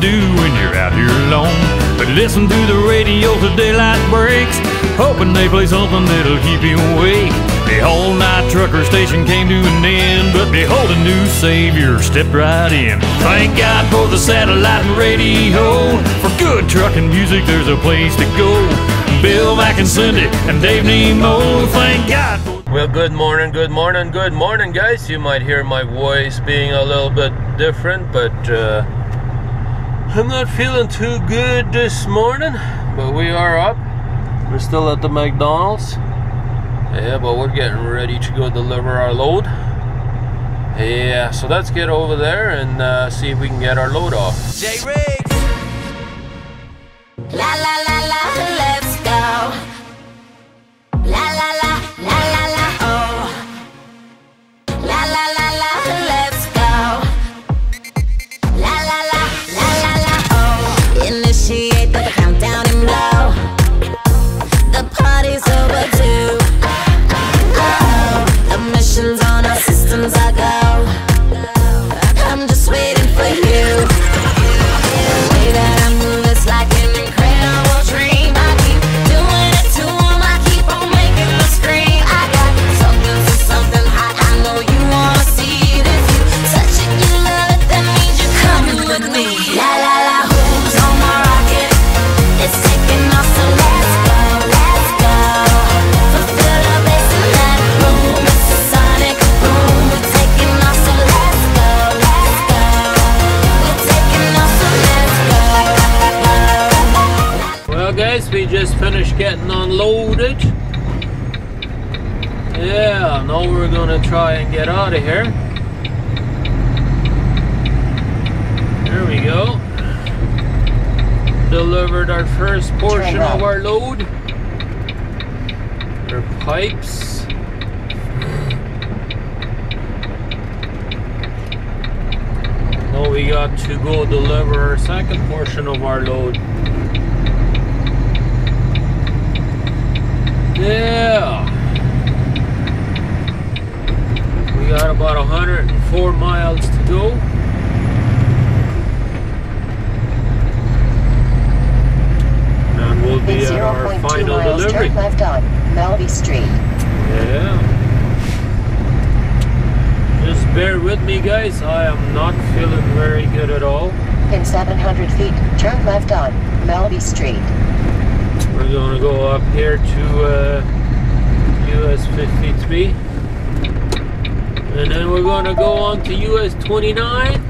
do when you're out here alone. But listen to the radio till daylight breaks, hoping they play something that'll keep you awake. The whole night trucker station came to an end, but behold, a new savior stepped right in. Thank God for the satellite and radio. For good trucking music, there's a place to go. Bill Mack and Cindy and Dave Nemo. Thank God. For Well, good morning, good morning, good morning, guys. You might hear my voice being a little bit different, but uh, I'm not feeling too good this morning. But we are up. We're still at the McDonald's. Yeah, but we're getting ready to go deliver our load. Yeah, so let's get over there and uh, see if we can get our load off. J Riggs. La la la la, let's our load. Our pipes. Now we got to go deliver our second portion of our load. Yeah. We got about 104 miles to go. And we'll be at our 0.2 final miles, delivery. turn left on Melby Street. Yeah. Just bear with me, guys. I am not feeling very good at all. In 700 feet, turn left on Melby Street. We're gonna go up here to uh, US 53 and then we're gonna go on to US 29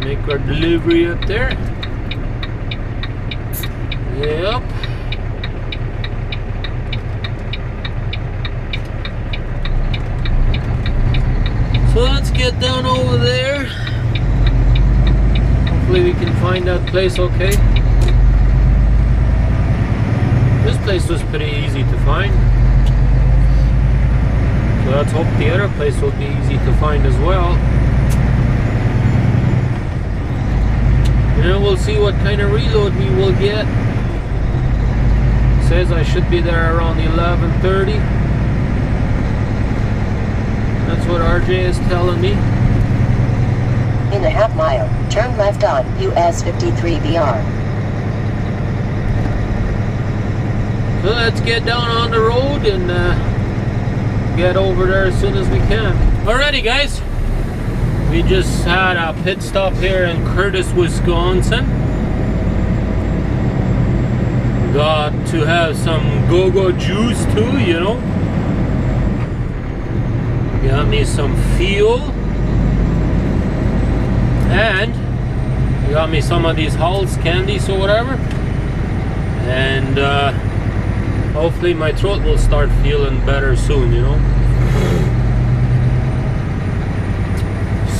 make our delivery up there yep so let's get down over there hopefully we can find that place okay this place was pretty easy to find. So let's hope the other place will be easy to find as well. And we'll see what kind of reload we will get. Says I should be there around 11.30. That's what RJ is telling me. In a half mile, turn left on US 53 BR. So let's get down on the road and uh, get over there as soon as we can. Alrighty, guys. We just had a pit stop here in Curtis, Wisconsin. Got to have some go-go juice too, you know. Got me some fuel. And got me some of these Halls candies or whatever. And uh, hopefully my throat will start feeling better soon, you know.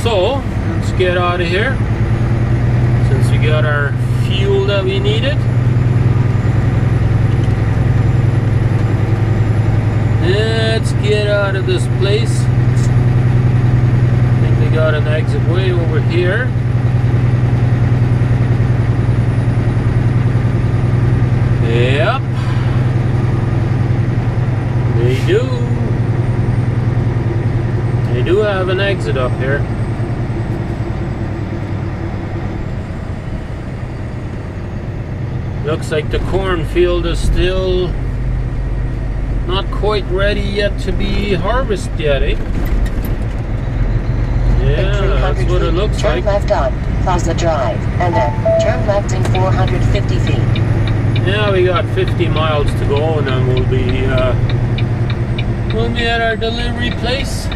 So, let's get out of here. Since we got our fuel that we needed. Let's get out of this place. I think they got an exit way over here. Yep. They do. They do have an exit up here. Looks like the cornfield is still not quite ready yet to be harvested yet, eh? Yeah, that's what feet, it looks turn like. left on Plaza Drive, and then turn left in 450 feet. Yeah, we got 50 miles to go, and then we'll be uh, we'll be at our delivery place.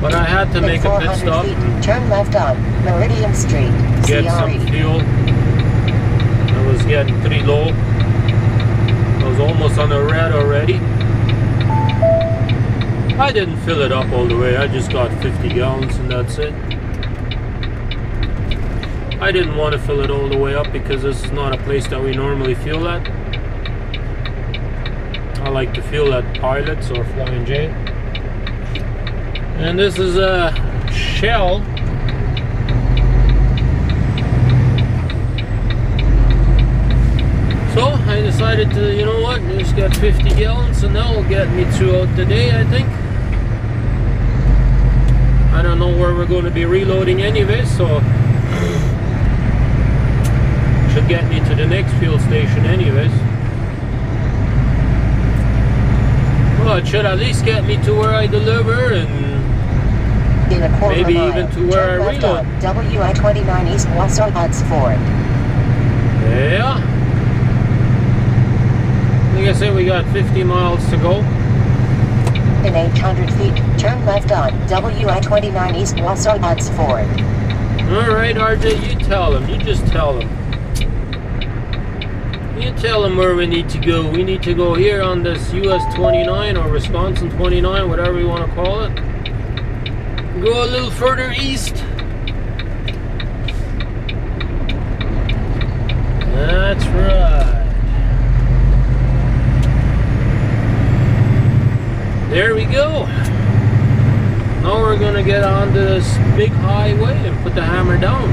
But I had to In make a pit stop, feet, turn left on Meridian Street, get some fuel. It was getting pretty low. Almost on the red already. I didn't fill it up all the way. I just got 50 gallons, and that's it. I didn't want to fill it all the way up because this is not a place that we normally fuel at. I like to fuel at Pilots or Flying J. And this is a Shell. So I decided to, you know what, just get 50 gallons and that will get me throughout the day, I think. I don't know where we're going to be reloading anyway, so should get me to the next fuel station anyways. Well, it should at least get me to where I deliver and In a quarter Maybe mile, even to where I reload. WI-29 East Wausau Abbotsford. yeah. Like I said, we got 50 miles to go. In 800 feet, turn left on WI-29 East Wausau Abbotsford. All right, RJ, you tell them. You just tell them. You tell them where we need to go. We need to go here on this US 29 or Wisconsin 29, whatever you want to call it. Go a little further east. That's right. There we go. Now we're gonna get on this big highway and put the hammer down.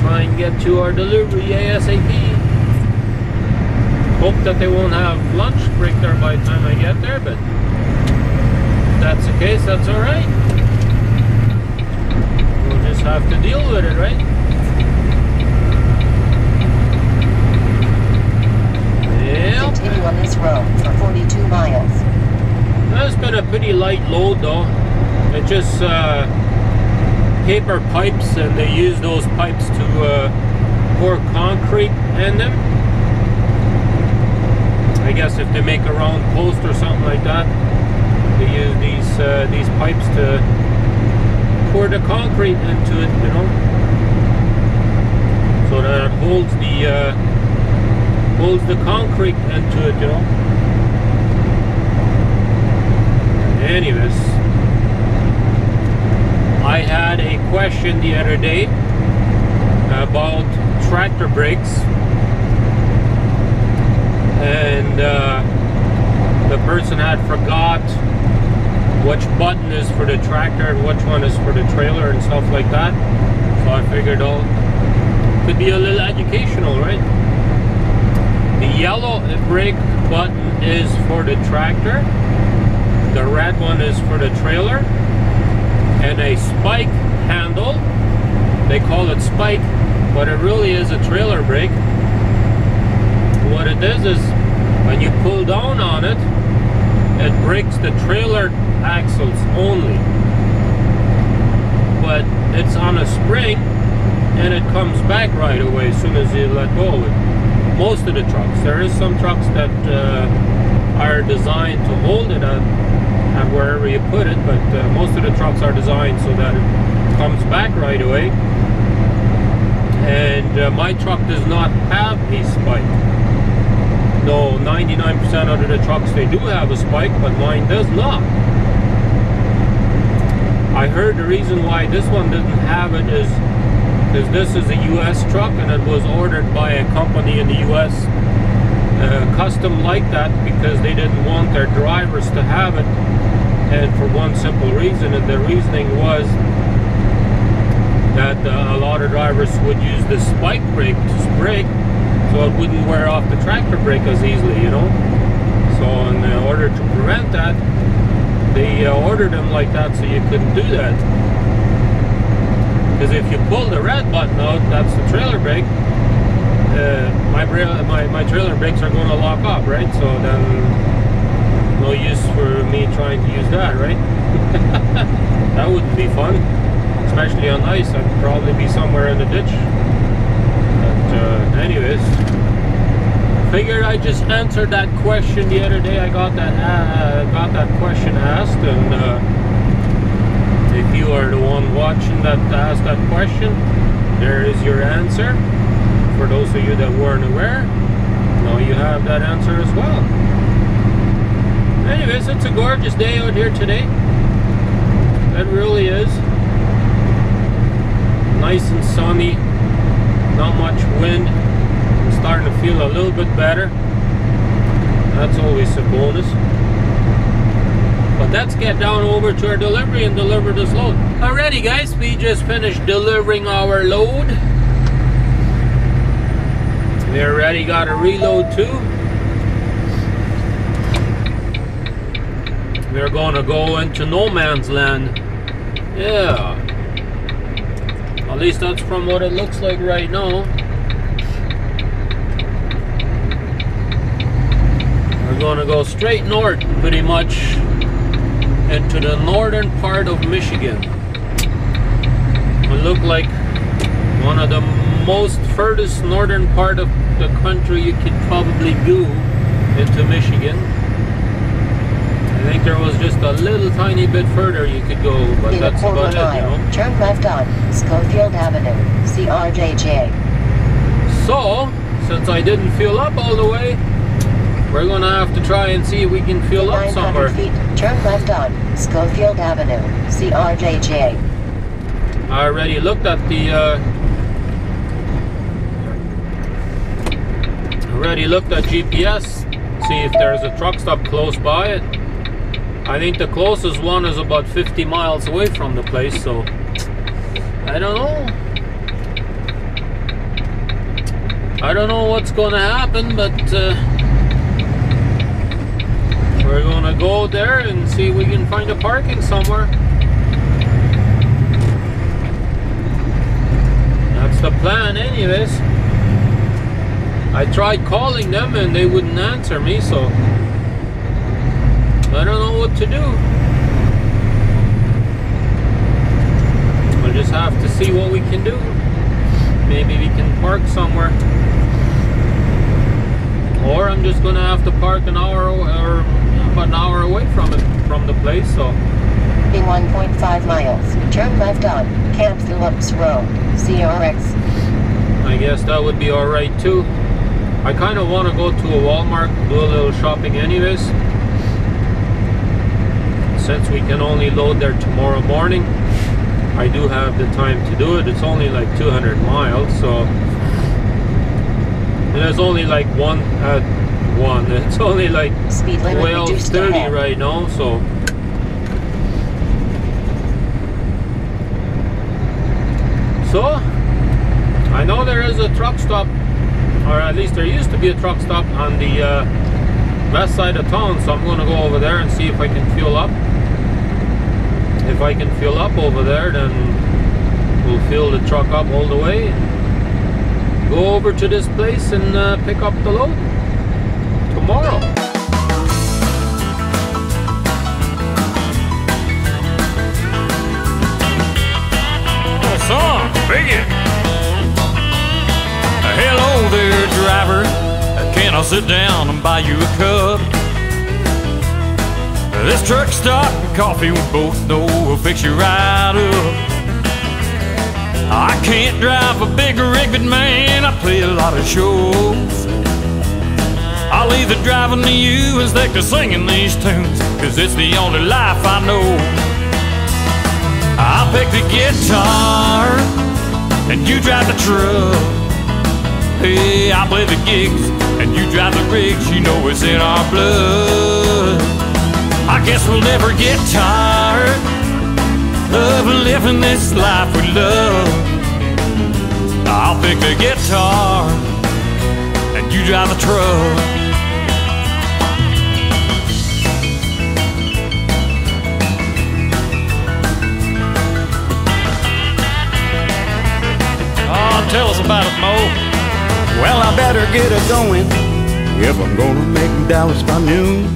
Try and get to our delivery ASAP. Hope that they won't have lunch break there by the time I get there, but if that's the case, that's alright. We'll just have to deal with it, right? Continue on this road for 42 miles. That's been a pretty light load though. It just uh, paper pipes and they use those pipes to uh, pour concrete in them. I guess if they make a round post or something like that, they use these uh, these pipes to pour the concrete into it, you know, so that holds the uh, holds the concrete into it, you know. Anyways, I had a question the other day about tractor brakes, and uh, the person had forgot which button is for the tractor and which one is for the trailer and stuff like that. So I figured, oh, could be a little educational, right? The yellow brake button is for the tractor. The red one is for the trailer. And a spike handle. They call it spike, but it really is a trailer brake. What it is is when you pull down on it, it brakes the trailer axles only. But it's on a spring and it comes back right away as soon as you let go of it. Most of the trucks. There is some trucks that uh, are designed to hold it at, at wherever you put it, but uh, most of the trucks are designed so that it comes back right away. And uh, my truck does not have a spike. No, 99% of the trucks they do have a spike, but mine does not. I heard the reason why this one didn't have it is because this is a US truck and it was ordered by a company in the US uh, custom like that because they didn't want their drivers to have it. And for one simple reason and the reasoning was that uh, a lot of drivers would use the spike brake to brake so it wouldn't wear off the tractor brake as easily you know? So in order to prevent that they uh, ordered them like that so you couldn't do that. Because if you pull the red button out, that's the trailer brake. Uh, my, my my trailer brakes are going to lock up, right? So then, no use for me trying to use that, right? that wouldn't be fun, especially on ice. I'd probably be somewhere in the ditch. But uh, anyways, figured I just answered that question the other day. I got that uh, got that question asked, and uh, if you are the one watching that asked that question, there is your answer. For those of you that weren't aware, now you have that answer as well. Anyways, it's a gorgeous day out here today. It really is. Nice and sunny, not much wind. I'm starting to feel a little bit better. That's always a bonus. But let's get down over to our delivery and deliver this load. Alrighty guys, we just finished delivering our load. We already got a reload too. We're gonna go into no man's land. Yeah. At least that's from what it looks like right now. We're gonna go straight north pretty much into the northern part of Michigan. It look like one of the most furthest northern part of the country you could probably go into Michigan. I think there was just a little tiny bit further you could go, but In that's about it, you know. turn left on Schofield Avenue, CRJJ. So, since I didn't fill up all the way, we're gonna have to try and see if we can fill up 900 somewhere. feet, turn left on Schofield Avenue, CRJJ. I already looked at the uh, already looked at GPS, see if there's a truck stop close by it. I think the closest one is about 50 miles away from the place, so I don't know. I don't know what's gonna happen, but uh, we're gonna go there and see if we can find a parking somewhere. That's the plan, anyways. I tried calling them and they wouldn't answer me, so I don't know what to do. We'll just have to see what we can do. Maybe we can park somewhere. Or I'm just gonna have to park an hour or about an hour away from it, from the place, so In 1.5 miles, turn left on Camp Phillips Road, CRX. I guess that would be alright too. I kind of want to go to a Walmart, do a little shopping anyways. Since we can only load there tomorrow morning, I do have the time to do it. It's only like 200 miles, so and there's only like one at one. It's only like Speed limit 12 30 right now, so so I know there is a truck stop, or at least there used to be a truck stop on the uh, west side of town. So I'm going to go over there and see if I can fuel up. If I can fuel up over there, then we'll fill the truck up all the way. Go over to this place and uh, pick up the load tomorrow. Oh, son, driver. Can I sit down and buy you a cup? This truck stop and coffee we both know will fix you right up. I can't drive a big rig, but man, I play a lot of shows. I'll either driving to you stick to singing these tunes, cause it's the only life I know. I'll pick the guitar and you drive the truck. Hey, I play the gigs and you drive the rigs, you know it's in our blood. I guess we'll never get tired of living this life we love. I'll pick the guitar and you drive the truck. Oh, tell us about it, Mo. Well, I better get it going if I'm gonna make Dallas by noon.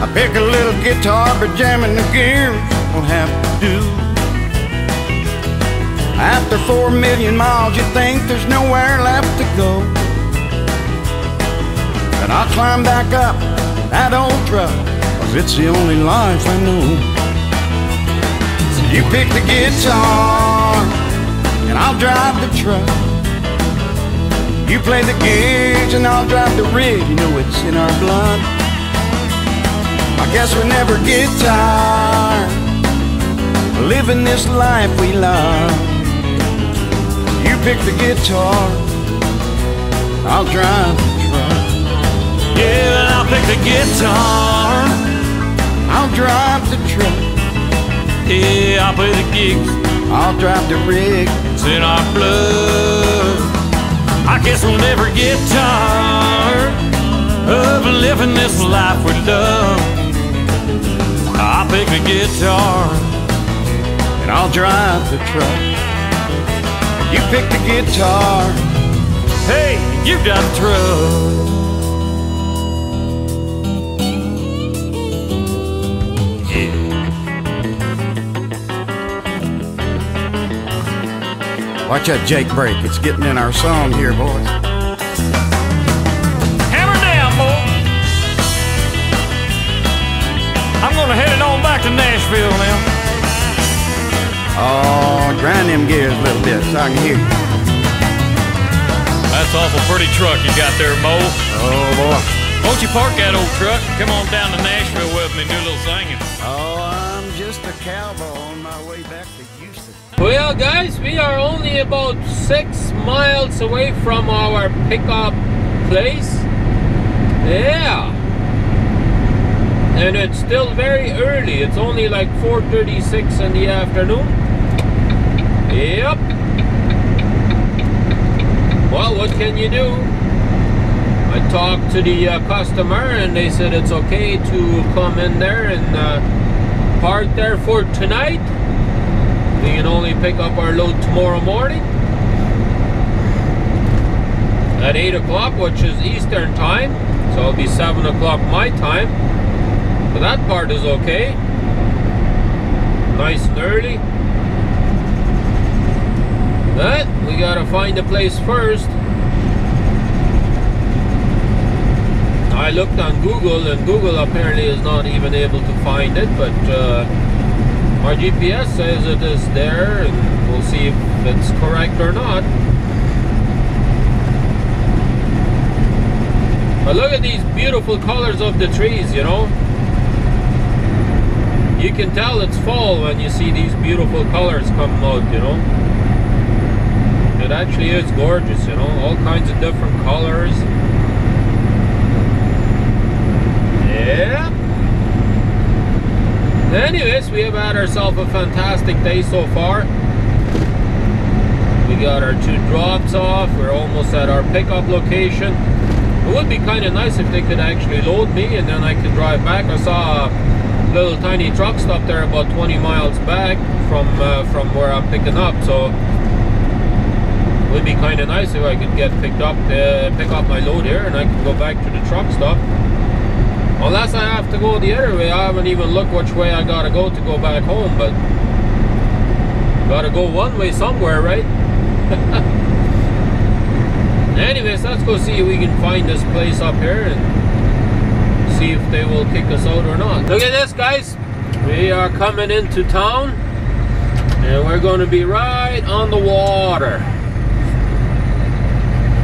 I pick a little guitar, but jamming the gears won't have to do. After four million miles, you think there's nowhere left to go. And I'll climb back up that old truck, cause it's the only life I know. So you pick the guitar, and I'll drive the truck. You play the gigs and I'll drive the rig, you know it's in our blood. I guess we never get tired living this life we love. You pick the guitar, I'll drive the truck. Yeah, I'll pick the guitar. I'll drive the truck, Yeah, I'll play the gigs. I'll drive the rig. It's in our blood. I guess we'll never get tired of living this life we love. I'll pick the guitar. and I'll drive the truck. You pick the guitar, Hey, you got the truck. Watch that Jake brake. It's getting in our song here, boys. Hammer down, boy. I'm gonna head it on back to Nashville now. Oh, grind them gears a little bit so I can hear you. That's awful pretty truck you got there, Mo. Oh, boy. Won't you park that old truck? Come on down to Nashville with me and do a little singing. Oh, I'm just a cowboy on my way back to. Well, guys, we are only about six miles away from our pickup place. Yeah. And it's still very early. It's only like 4.36 in the afternoon. Yep. Well, what can you do? I talked to the uh, customer and they said it's okay to come in there and uh, park there for tonight. We can only pick up our load tomorrow morning at 8 o'clock, which is Eastern time. So it'll be 7 o'clock my time. But that part is okay. Nice and early. But we gotta find a place first. I looked on Google, and Google apparently is not even able to find it, but uh, our GPS says it is there, and we'll see if it's correct or not. But look at these beautiful colors of the trees, you know. You can tell it's fall when you see these beautiful colors come out, you know. It actually is gorgeous, you know, all kinds of different colors. Yeah. Anyways, we have had ourselves a fantastic day so far. We got our two drops off. We're almost at our pickup location. It would be kind of nice if they could actually load me and then I could drive back. I saw a little tiny truck stop there about 20 miles back from uh, from where I'm picking up. So it would be kind of nice if I could get picked up, uh, pick up my load here, and I could go back to the truck stop. Unless I have to go the other way, I haven't even looked which way I gotta go to go back home, but gotta go one way somewhere, right? Anyways, let's go see if we can find this place up here and see if they will kick us out or not. Look at this, guys. We are coming into town and we're going to be right on the water.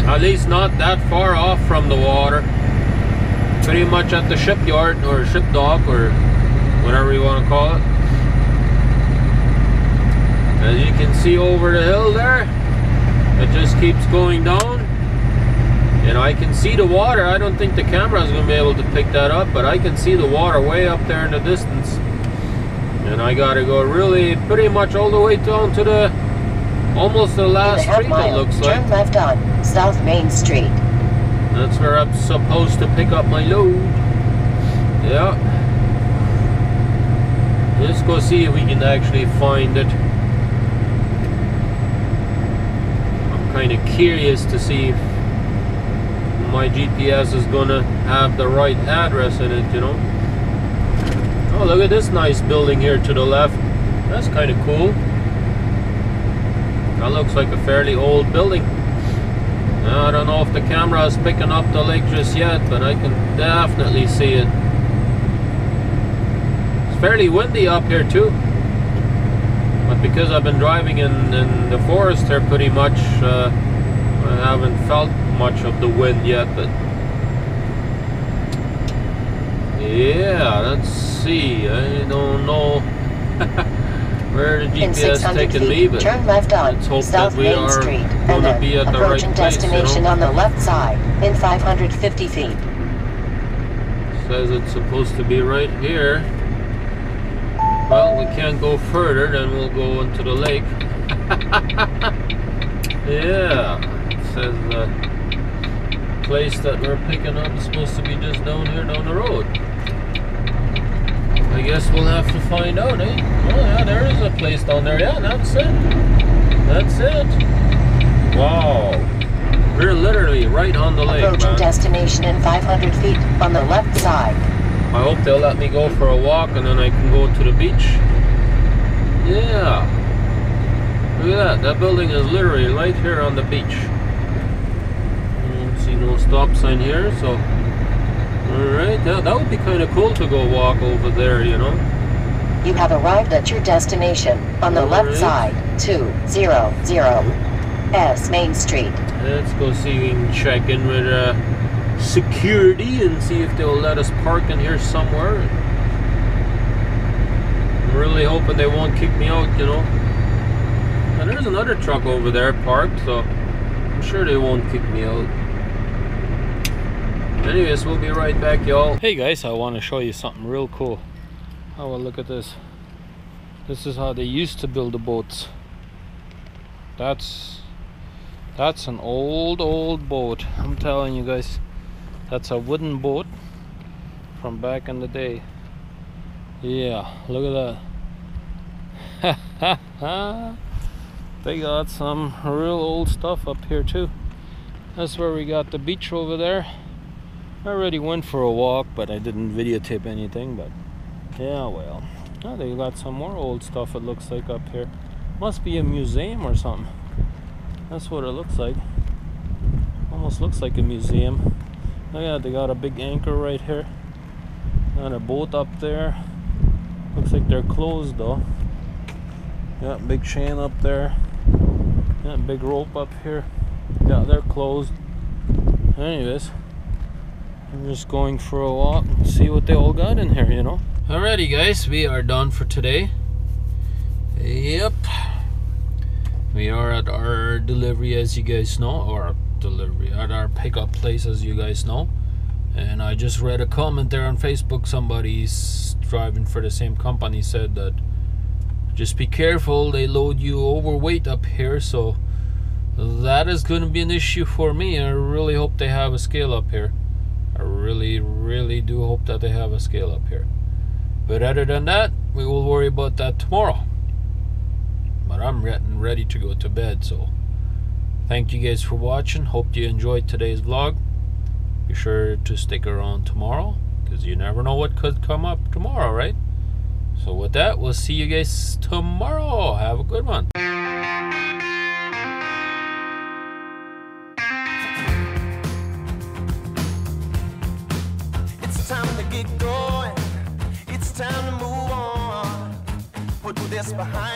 At least not that far off from the water. Pretty much at the shipyard or ship dock or whatever you want to call it. As you can see over the hill there, it just keeps going down. And I can see the water. I don't think the camera is going to be able to pick that up, but I can see the water way up there in the distance. And I got to go really pretty much all the way down to the almost the last half street it mile, looks turn left on South Main Street. That's where I'm supposed to pick up my load. Yeah. Let's go see if we can actually find it. I'm kind of curious to see if my GPS is gonna have the right address in it, you know. Oh, look at this nice building here to the left. That's kind of cool. That looks like a fairly old building. I don't know if the camera is picking up the lake just yet, but I can definitely see it. It's fairly windy up here too. But because I've been driving in, in the forest here pretty much, uh, I haven't felt much of the wind yet, but yeah, let's see. I don't know where the In GPS 600 taking me, feet, but turn left on let's hope South that we Main are Street, and then be at the right approaching place, you know? destination on the left side in 550 feet. says it's supposed to be right here. Well, we can't go further, then we'll go into the lake. yeah, it says the place that we're picking up is supposed to be just down here down the road. I guess we'll have to find out, eh? Oh yeah, there is a place down there. Yeah, that's it. That's it. Wow. We're literally right on the lake, Approaching destination in 500 feet on the left side. I hope they'll let me go for a walk and then I can go to the beach. Yeah. Look at that. That building is literally right here on the beach. I don't see no stop sign here, so. Alright, that, that would be kind of cool to go walk over there, you know. You have arrived at your destination on the left Alright. side, 200 S Main Street. Let's go see can check in with uh, security and see if they'll let us park in here somewhere. I'm really hoping they won't kick me out, you know. And there's another truck over there parked, so I'm sure they won't kick me out. Anyways, we'll be right back, y'all. Hey guys, I want to show you something real cool. Oh, look at this. This is how they used to build the boats. That's that's an old, old boat. I'm telling you guys. That's a wooden boat from back in the day. Yeah, look at that. they got some real old stuff up here too. That's where we got the beach over there. I already went for a walk, but I didn't videotape anything. But yeah, well, oh, they got some more old stuff. It looks like up here. Must be a museum or something. That's what it looks like. Almost looks like a museum. Oh yeah, they got a big anchor right here. And a boat up there. Looks like they're closed though. Yeah, big chain up there. Yeah, big rope up here. Yeah, they're closed. Anyways, I'm just going for a walk see what they all got in here, you know. Alrighty guys, we are done for today. Yep. We are at our delivery, as you guys know, or delivery at our pickup place, as you guys know. And I just read a comment there on Facebook. Somebody's driving for the same company said that just be careful, they load you overweight up here. So that is going to be an issue for me. I really hope they have a scale up here. I really, really do hope that they have a scale up here. But other than that, we will worry about that tomorrow but I'm getting ready to go to bed. So, thank you guys for watching. Hope you enjoyed today's vlog. Be sure to stick around tomorrow because you never know what could come up tomorrow, right? So, with that, we'll see you guys tomorrow. Have a good one. Behind